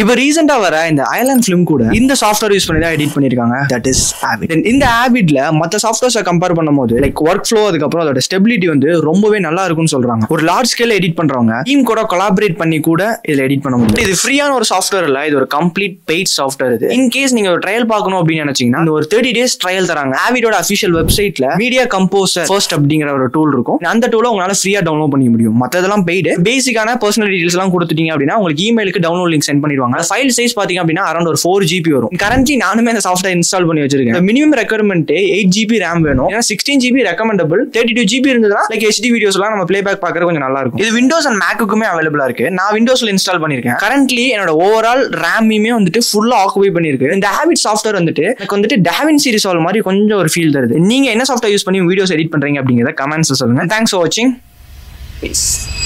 இப்போ ரீசெண்டா வர இந்த ஐலாண்ட் ஃபிலிம் கூட இந்த சாஃப்ட்வேர் யூஸ் பண்ணி தான் எடிட் பண்ணிருக்காங்க. தட் இஸ் ஹேபிட் இந்த ஹேபிட்ல மத்த சாஃப்ட்வேர்ஸை கம்பேர் பண்ணும்போது லைக் ஒர்க் ஃப்ளோ அதுக்கப்புறம் அதோட ஸ்டெபிலிட்டி வந்து ரொம்பவே நல்லா இருக்கும்னு சொல்றாங்க. ஒரு லார்ஜ் ஸ்கேல் எடிட் பண்றவங்க டீம் கூட கொலாபரேட் பண்ணி கூட இதுல எடிட் பண்ண முடியும். இது ஃப்ரீயான ஒரு சாஃப்ட்வேர் இல்ல இது ஒரு கம்ப்ளீட் பெய்ட் சாஃப்ட்வேர் இது. இன் கேஸ் நீங்க ஒரு ட்ரையல் பார்க்கணும் அப்படின்னு நினைச்சீங்கன்னா ஒரு தேர்ட்டி டேஸ் ட்ரையல் தராங்க. ஹேபிட்டோட அஃபிஷியல் வெப்சைட்ல மீடியா கம்போசர் ஃபர்ஸ்ட் அப்படிங்கிற ஒரு டூல் இருக்கும். அந்த டூல உங்களால ஃப்ரீயா டவுன்லோட் பண்ணிக்க முடியும். மத்ததெல்லாம் பெய்டு பேசிக்கான பர்சனல் டீடைல்ஸ் எல்லாம் கொடுத்துட்டீங்க அப்படின்னா உங்களுக்கு இமெயிலுக்கு டவுன்லோட் லிங்க் சென்ட் பண்ணிடுவாங்க. ஃபைல் சைஸ் பாத்தீங்க அப்படின்னா அரௌண்ட் ஒரு ஃபோர் ஜிபி வரும். கரண்ட்லி நானுமே அந்த சாஃப்ட்வேர் இன்ஸ்டால் பண்ணி வச்சிருக்கேன். Minimum requirement eight GB RAM வேணும். ஏன்னா sixteen GB recommendable thirty two GB இருந்ததுன்னா லைக் ஹெச்டி வீடியோஸ் எல்லாம் நம்ம பிளே பேக் பார்க்கறது கொஞ்சம் நல்லா இருக்கும். இது விண்டோஸ் அண்ட் மேக்குக்குமே அவைலபிளா இருக்கு. நான் விண்டோஸ்ல இன்ஸ்டால் பண்ணிருக்கேன். கரண்ட்லி என்னோட ஓவரால் ரேமையுமே வந்துட்டு ஃபுல்லா ஆக்குபை பண்ணிருக்கு இந்த ஹேபிட் சாஃப்ட்வேர் வந்துட்டு எனக்கு வந்துட்டு டேவின் சீரிஸ் ஆல் மாதிரி கொஞ்சம் ஒரு ஃபீல் தருது. நீங்க என்ன சாஃப்ட்வேர் யூஸ் பண்ணி வீடியோஸ் எடிட் பண்றீங்க அப்படிங்கிறத கமெண்ட்ஸ் சொல்லுங்க. தேங்க்ஸ் ஃபார் வாட்சிங்